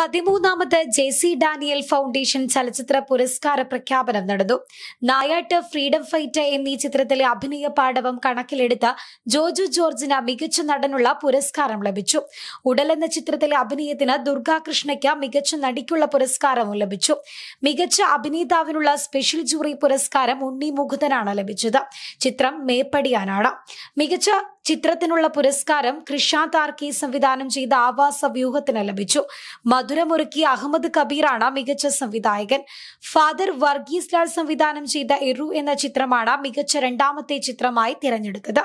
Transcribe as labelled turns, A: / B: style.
A: പതിമൂന്നാമത് J C Daniel foundation ചലച്ചിത്ര പുരസ്കാര പ്രഖ്യാപനം നടന്നു. നായാട്ട് ഫ്രീഡം ഫൈറ്റ് എന്നീ ചിത്രത്തിലെ അഭിനയ പാടവം കണക്കിലെടുത്ത ജോജു ജോർജിന് മികച്ച നടനുള്ള പുരസ്കാരം ലഭിച്ചു. ഉടൽ എന്ന ചിത്രത്തിലെ അഭിനയത്തിന് ദുർഗാകൃഷ്ണയ്ക്ക് മികച്ച നടിക്കുള്ള പുരസ്കാരവും ലഭിച്ചു. മികച്ച അഭിനേതാവിനുള്ള സ്പെഷ്യൽ ജൂറി പുരസ്കാരം ഉണ്ണി മുകുതനാണ് ലഭിച്ചത്. ചിത്രം മേപ്പടിയാനാണ്. മികച്ച ചിത്രത്തിനുള്ള പുരസ്കാരം കൃഷാന്ത് താർക്കി സംവിധാനം ചെയ്ത ആവാസ വ്യൂഹത്തിന് ലഭിച്ചു മധുരമൊരുക്കിയ അഹമ്മദ് കബീറാണ് മികച്ച സംവിധായകൻ. ഫാദർ വർഗീസ് ലാൽ സംവിധാനം ചെയ്ത എറു എന്ന ചിത്രമാണ് മികച്ച രണ്ടാമത്തെ ചിത്രമായി തിരഞ്ഞെടുത്തത്.